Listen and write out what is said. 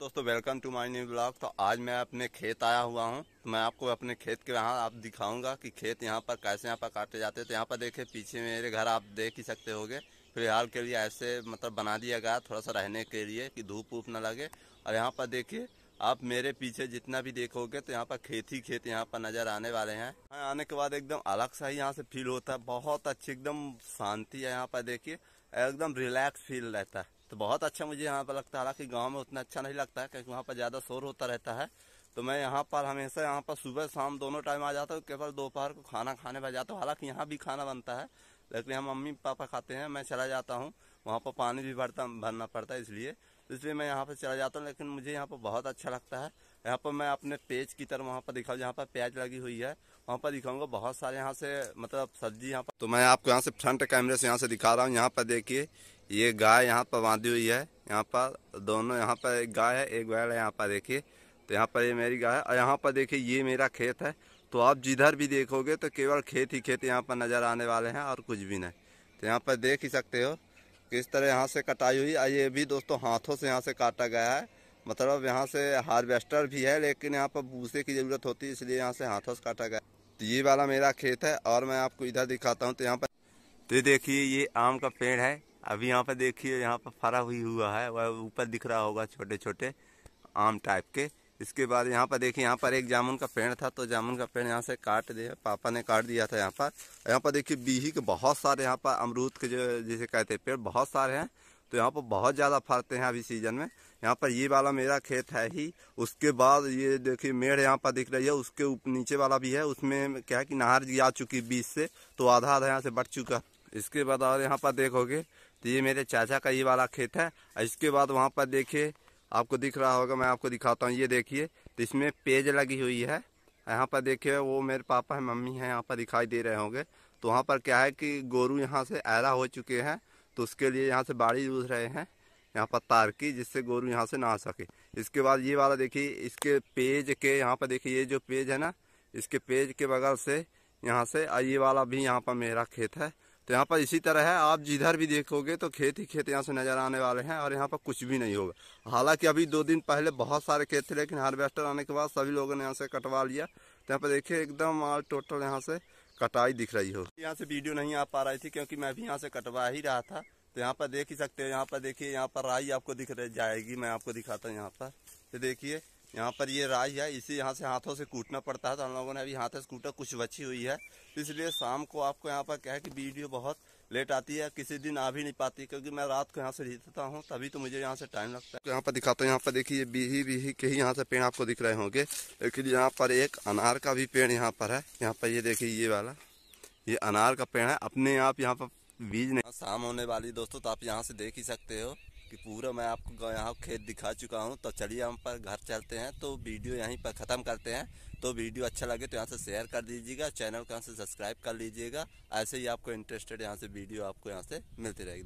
दोस्तों welcome to my new blog तो आज मैं अपने खेत आया हुआ हूँ। तो मैं आपको अपने खेत के यहाँ आप दिखाऊँगा कि खेत यहाँ पर कैसे यहाँ पर काटे जाते हैं। तो यहाँ पर देखिए, पीछे मेरे घर आप देख ही सकते होगे। फ़िलहाल के लिए ऐसे मतलब बना दिया गया थोड़ा सा रहने के लिए कि धूप वूप न लगे। और यहाँ पर देखिए, आप मेरे पीछे जितना भी देखोगे तो यहाँ पर खेत ही खेत यहाँ पर नज़र आने वाले हैं। आने के बाद एकदम अलग सा ही यहाँ से फील होता है। बहुत अच्छी एकदम शांति है यहाँ पर देखिए। एकदम रिलैक्स फील रहता है। तो बहुत अच्छा मुझे यहाँ पर लगता है। हालाँकि गाँव में उतना अच्छा नहीं लगता है, क्योंकि वहाँ पर ज़्यादा शोर होता रहता है। तो मैं यहाँ पर हमेशा यहाँ पर सुबह शाम दोनों टाइम आ जाता हूँ, केवल दोपहर को खाना खाने पर जाता हूँ। हालाँकि यहाँ भी खाना बनता है, लेकिन हम मम्मी पापा खाते हैं, मैं चला जाता हूँ। वहाँ पर पानी भी भरता, भरना पड़ता है इसलिए इसलिए मैं यहाँ पर चला जाता हूँ, लेकिन मुझे यहाँ पर बहुत अच्छा लगता है। यहाँ पर मैं अपने पेज की तरफ़ वहाँ पर दिखाऊँ, जहाँ पर प्याज लगी हुई है, वहाँ पर दिखाऊँगा बहुत सारे यहाँ से मतलब सब्ज़ी यहाँ पर। तो मैं आपको यहाँ से फ्रंट कैमरे से यहाँ से दिखा रहा हूँ। यहाँ पर देखिए ये गाय यहाँ पर बांधी हुई है यहाँ पर दोनों यहाँ पर एक गाय है एक बैल है यहाँ पर देखिए तो यहाँ पर ये मेरी गाय है और यहाँ पर देखिए ये मेरा खेत है तो आप जिधर भी देखोगे तो केवल खेत ही खेत यहाँ पर नज़र आने वाले हैं और कुछ भी नहीं तो यहाँ पर देख ही सकते हो किस तरह यहाँ से कटाई हुई और ये भी दोस्तों हाथों से यहाँ से काटा गया है मतलब यहाँ से हार्वेस्टर भी है लेकिन यहाँ पर भूसे की ज़रूरत होती है इसलिए यहाँ से हाथों से काटा गया तो ये वाला मेरा खेत है और मैं आपको इधर दिखाता हूँ तो यहाँ पर तो देखिए ये आम का पेड़ है अभी यहाँ पर देखिए, यहाँ पर फरा हुई हुआ है, वह ऊपर दिख रहा होगा छोटे छोटे आम टाइप के। इसके बाद यहाँ पर देखिए, यहाँ पर एक जामुन का पेड़ था तो जामुन का पेड़ यहाँ से काट दिया, पापा ने काट दिया था यहाँ पर। यहाँ पर देखिए, बीही के बहुत सारे यहाँ पर अमरूद के जो, जिसे कहते हैं, पेड़ बहुत सारे हैं तो यहाँ पर बहुत ज़्यादा फरते हैं अभी सीज़न में। यहाँ पर ये वाला मेरा खेत है ही, उसके बाद ये देखिए मेड़ यहाँ पर दिख रही है, उसके नीचे वाला भी है, उसमें क्या है कि नहर जा चुकी बीच से तो आधा आधा यहाँ से बढ़ चुका। इसके बाद और यहाँ पर देखोगे तो ये मेरे चाचा का ये वाला खेत है। इसके बाद वहाँ पर देखिए, आपको दिख रहा होगा, मैं आपको दिखाता हूँ। ये देखिए तो इसमें पेज लगी हुई है। यहाँ पर देखिए, वो मेरे पापा है, मम्मी है, यहाँ पर दिखाई दे रहे होंगे। तो वहाँ पर क्या है कि गोरू यहाँ से ऐरा हो चुके हैं तो उसके लिए यहाँ से बाड़ी यूज़ रहे हैं, यहाँ पर तार की, जिससे गोरू यहाँ से ना आ सके। इसके बाद ये वाला देखिए, इसके पेज के, यहाँ पर देखिए, ये जो पेज है ना, इसके पेज के बगल से यहाँ से ये वाला भी यहाँ पर मेरा खेत है। तो यहाँ पर इसी तरह है, आप जिधर भी देखोगे तो खेत ही खेत यहाँ से नज़र आने वाले हैं और यहाँ पर कुछ भी नहीं होगा। हालाँकि अभी दो दिन पहले बहुत सारे खेत थे, लेकिन हार्वेस्टर आने के बाद सभी लोगों ने यहाँ से कटवा लिया। तो यहाँ पर देखिए, एकदम टोटल यहाँ से कटाई दिख रही हो। यहाँ से वीडियो नहीं आ पा रही थी क्योंकि मैं भी यहाँ से कटवा ही रहा था। तो यहाँ पर देख ही सकते हो, यहाँ पर देखिए, यहाँ पर राई आपको दिख जाएगी, मैं आपको दिखाता हूँ यहाँ पर। तो देखिए यहाँ पर ये राई है, इसी यहाँ से हाथों से कूटना पड़ता है तो हम लोगों ने अभी हाथों से कूटा, कुछ बची हुई है। इसलिए शाम को आपको यहाँ पर क्या है कि वीडियो बहुत लेट आती है, किसी दिन आ भी नहीं पाती क्योंकि मैं रात को यहाँ से जीतता हूँ, तभी तो मुझे यहाँ से टाइम लगता है। तो यहाँ पर दिखाता हूँ, यहाँ पर देखिए बीही बीही के ही यहाँ से पेड़ आपको दिख रहे होंगे। लेकिन यहाँ पर एक अनार का भी पेड़ यहाँ पर है। यहाँ पर ये देखिए, ये वाला, ये अनार का पेड़ है। अपने आप यहाँ पर बीज नहीं। शाम होने वाली दोस्तों तो आप यहाँ से देख ही सकते हो। कि पूरा मैं आपको यहाँ खेत दिखा चुका हूँ। तो चलिए हम पर घर चलते हैं तो वीडियो यहीं पर ख़त्म करते हैं। तो वीडियो अच्छा लगे तो यहाँ से शेयर कर दीजिएगा चैनल को यहाँ से सब्सक्राइब कर लीजिएगा। ऐसे ही आपको इंटरेस्टेड यहाँ से वीडियो आपको यहाँ से मिलती रहेगी।